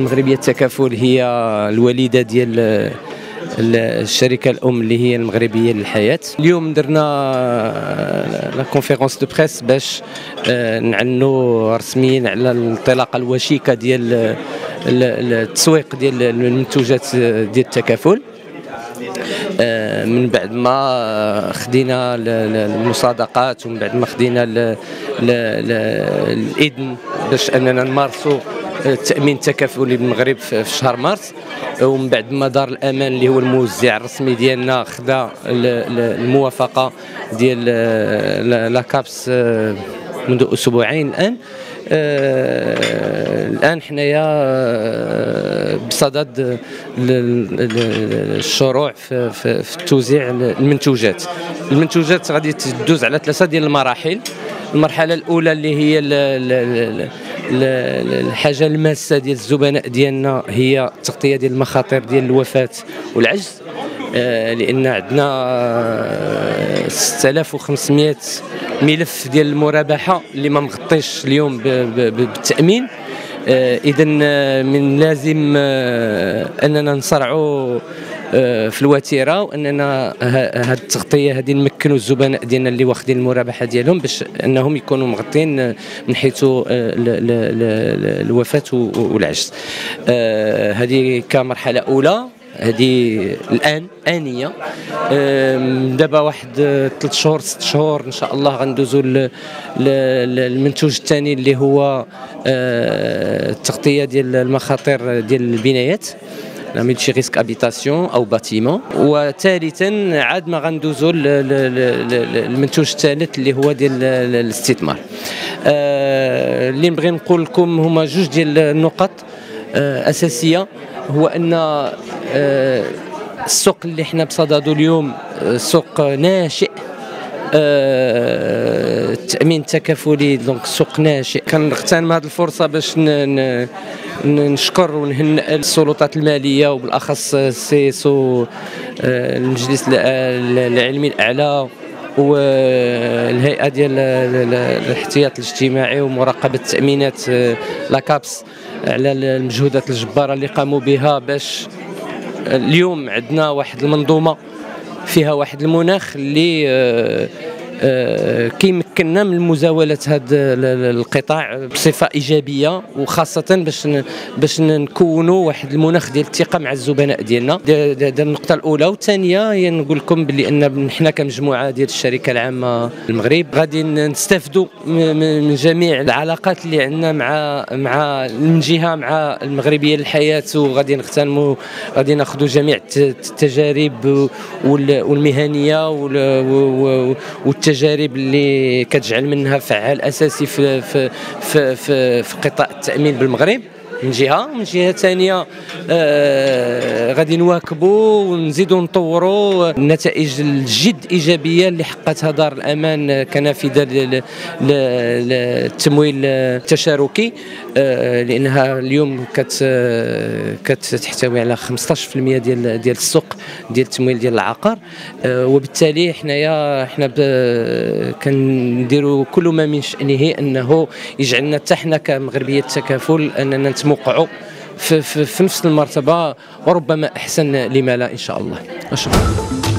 المغربية التكافل هي الوليدة ديال الشركة الأم اللي هي المغربية للحياة. اليوم درنا la conférence de presse باش نعلنوا رسميا على الانطلاقة الوشيكة ديال التسويق ديال المنتوجات ديال التكافل. من بعد ما خدينا المصادقات ومن بعد ما خدينا الإذن باش أننا نمارسوا التامين التكافلي بالمغرب في شهر مارس ومن بعد ما دار الأمان اللي هو الموزع الرسمي ديالنا خدا الموافقة ديال لا كابس منذ أسبوعين الآن. آه الآن حنايا آه بصدد الشروع في, في, في توزيع المنتوجات. المنتوجات غادي تدوز على ثلاثة ديال المراحل. المرحلة الأولى اللي هي الحاجة الماسة ديال الزبناء ديالنا هي التغطية ديال المخاطر ديال الوفاة والعجز. آه لأن عندنا 6500 ملف ديال المرابحة اللي ما مغطيش اليوم بالتامين آه اذا من لازم آه أننا نصرعوا في الوتيرة وأننا هذه التغطية هذه نمكنوا الزبناء ديالنا اللي واخدين المرابحة ديالهم باش أنهم يكونوا مغطين من حيث الوفاة والعجز. هذه كمرحلة أولى. هذه الآن آنية. دابا واحد ثلاث شهور ست شهور إن شاء الله غندوزوا المنتوج الثاني اللي هو التغطية ديال المخاطر ديال البنايات. نعمل شي risque habitation أو bâtiment. وثالثا عاد ما غندوزوا المنتوج الثالث اللي هو ديال الاستثمار. اللي نبغي نقول لكم هما جوج ديال النقط أساسية هو أن السوق اللي حنا بصدده اليوم سوق ناشئ. التامين التكافلي donc سوق ناشئ. كنغتنم هذه الفرصة باش نشكر ونهنئ السلطات المالية وبالأخص السيسو المجلس العلمي الأعلى والهيئة ديال الاحتياط الاجتماعي ومراقبة التأمينات لاكابس على المجهودات الجبارة اللي قاموا بها باش اليوم عندنا واحد المنظومة فيها واحد المناخ اللي آه كيمكننا من مزاولة هذا القطاع بصفة إيجابية وخاصة باش باش نكونوا واحد المناخ ديال الثقة مع الزبناء ديالنا. هذه النقطة الأولى. والثانية هي نقول لكم بلي إن حنا كمجموعة ديال الشركة العامة المغرب غادي نستافدوا من جميع العلاقات اللي عندنا مع مع من جهة مع المغربية للحياة وغادي نغتنموا غادي ناخذوا جميع التجارب والمهنية والتجارب التجارب اللي كتجعل منها فعال أساسي في في في في, في قطاع التأمين بالمغرب. من جهة من جهة ثانية آه غادي نواكبوا ونزيدوا نطوروا النتائج الجد إيجابية اللي حققتها دار الأمان كنافذه للتمويل التشاركي آه لأنها اليوم كت كتحتوي على 15% ديال ديال السوق ديال التمويل ديال العقار آه وبالتالي حنايا حنا كنديروا كل ما من شأنه أنه يجعلنا حتى حنا كمغربية التكافل أننا موقعوا في, في, في نفس المرتبة وربما أحسن لما لا إن شاء الله. شكرا